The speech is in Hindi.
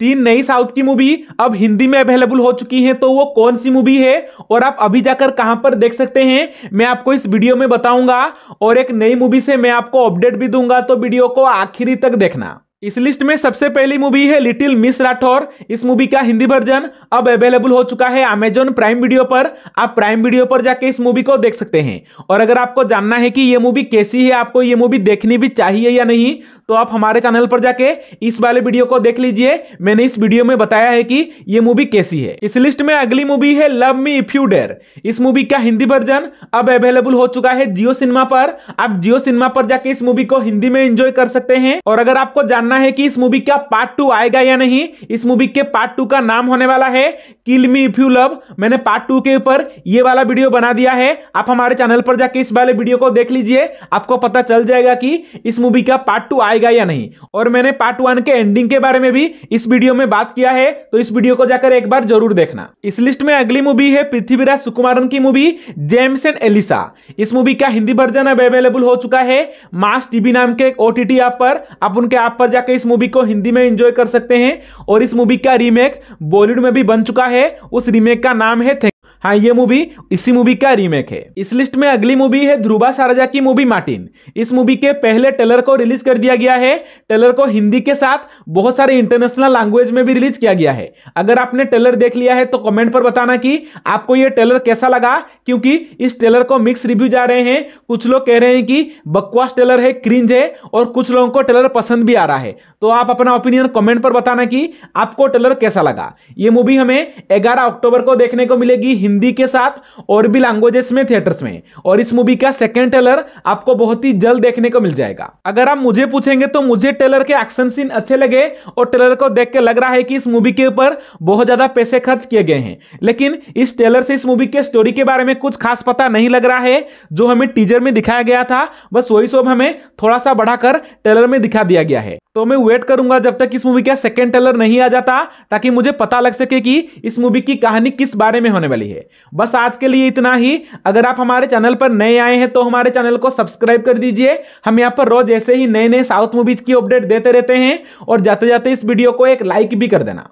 तीन नई साउथ की मूवी अब हिंदी में अवेलेबल हो चुकी हैं तो वो कौन सी मूवी है? और आप अभी जाकर कहाँ पर देख सकते हैं, मैं आपको इस वीडियो में बताऊँगा, और एक नई मूवी से मैं आपको अपडेट भी दूँगा तो वीडियो को आखिरी तक देखना। इस लिस्ट में सबसे पहली मूवी है लिटिल मिस राठौर इस मूवी का हिंदी वर्जन अब अवेलेबल हो चुका है अमेजोन प्राइम वीडियो पर, आप प्राइम वीडियो पर जाके इस मूवी को देख सकते हैं। और अगर आपको जानना है कि ये मूवी कैसी है, आपको ये मूवी देखनी भी चाहिए या नहीं तो आप हमारे चैनल पर जाके इस वाले वीडियो को देख लीजिए। मैंने इस वीडियो में बताया है कि ये मूवी कैसी है। इस लिस्ट में अगली मूवी है love me if you dare इस मूवी का हिंदी वर्जन अब अवेलेबल हो चुका है जियो सिनेमा पर। आप जियो सिनेमा पर जाके इस मूवी को हिंदी में एंजॉय कर सकते हैं। और अगर आपको जानना है कि इस मूवी का पार्ट टू आएगा या नहीं, इस मूवी के पार्ट टू का नाम होने वाला है kill me if you love मैंने पार्ट टू के ऊपर ये वाला वीडियो बना दिया है। आप हमारे चैनल पर जाके इस वाले वीडियो को देख लीजिए। आपको पता चल जाएगा कि इस मूवी का पार्ट टू आएगा या नहीं? और मैंने पार्ट वन के एंडिंग के बारे में भी इस वीडियो में बात किया है तो इस वीडियो को जाकर एक बार ज़रूर देखना। इस लिस्ट में अगली मूवी है पृथ्वीराज सुकुमारन की मूवी जेम्स एंड एलिसा। इस मूवी का हिंदी वर्जन अब अवेलेबल हो चुका है, मास टीवी नाम के ओटीटी ऐप पर। आप उनके ऐप पर जाकर इस मूवी को हिंदी में एंजॉय कर सकते हैं, और इस मूवी का रीमेक बॉलीवुड में भी बन चुका है। उस रीमेक का नाम है हाँ ये मूवी इसी मूवी का रीमेक है। इस लिस्ट में अगली मूवी है ध्रुवा सारजा की मूवी मार्टिन इस मूवी के पहले टेलर को रिलीज़ कर दिया गया है। टेलर को हिंदी के साथ बहुत सारे इंटरनेशनल लैंग्वेज में भी रिलीज़ किया गया है। अगर आपने टेलर देख लिया है तो कमेंट पर बताना कि आपको ये टेलर कैसा लगा, क्योंकि इस टेलर को मिक्स रिव्यू जा रहे हैं। कुछ लोग कह रहे हैं कि बकवास टेलर है क्रिंज है, और कुछ लोगों को टेलर पसंद भी आ रहा है। तो आप अपना ओपिनियन कमेंट पर बताना कि आपको टेलर कैसा लगा। ये मूवी हमें ग्यारह अक्टूबर को देखने को मिलेगी। हिंदी के साथ और भी लैंग्वेजेस में थिएटर्स में। और इस मूवी का सेकेंड ट्रेलर आपको बहुत ही जल्द देखने को मिल जाएगा। अगर आप मुझे पूछेंगे तो मुझे ट्रेलर के एक्शन सीन अच्छे लगे और ट्रेलर को देख के लग रहा है कि इस मूवी के ऊपर बहुत ज़्यादा पैसे खर्च किए गए हैं। लेकिन इस ट्रेलर से इस मूवी के स्टोरी के बारे में कुछ खास पता नहीं लग रहा है, जो हमें टीजर में दिखाया गया था, बस वही सब हमें थोड़ा सा बढ़ाकर ट्रेलर में दिखा दिया गया है। तो मैं वेट करूँगा जब तक इस मूवी का सेकेंड ट्रेलर नहीं आ जाता, ताकि मुझे पता लग सके कि इस मूवी की कहानी किस बारे में होने वाली है। बस आज के लिए इतना ही। अगर आप हमारे चैनल पर नए आए हैं तो हमारे चैनल को सब्सक्राइब कर दीजिए। हम यहाँ पर रोज ऐसे ही नए नए साउथ मूवीज़ की अपडेट देते रहते हैं। और जाते जाते इस वीडियो को एक लाइक भी कर देना।